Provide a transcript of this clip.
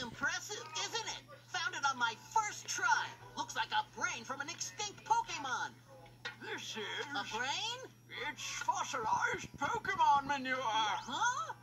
Impressive, isn't it? Found it on my first try. Looks like a brain from an extinct Pokemon. This is... A brain? It's fossilized Pokemon manure. Huh?